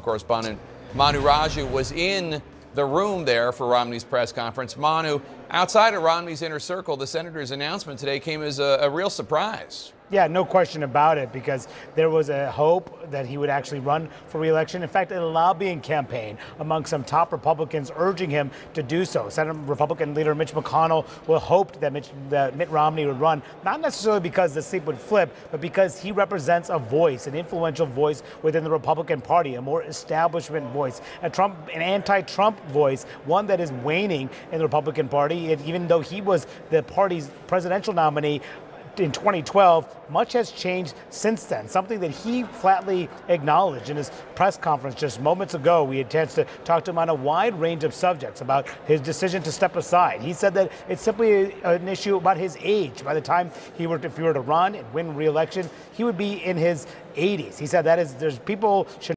correspondent Manu Raju was in the room there for Romney's press conference. Manu, outside of Romney's inner circle, the senator's announcement today came as a, a real surprise. Yeah, no question about it, because there was a hope that he would actually run for reelection. In fact, a lobbying campaign among some top Republicans urging him to do so. Senate Republican leader Mitch McConnell will hoped that Mitch, that Mitt Romney would run, not necessarily because the seat would flip, but because he represents a voice, an influential voice within the Republican Party, a more establishment voice, a Trump, an anti-Trump voice, one that is waning in the Republican Party. It, even though he was the party's presidential nominee, in 2012, much has changed since then. Something that he flatly acknowledged in his press conference just moments ago. We had a chance to talk to him on a wide range of subjects about his decision to step aside. He said that it's simply an issue about his age. By the time he were, if he were to run and win re-election, he would be in his 80s. He said that is there's people should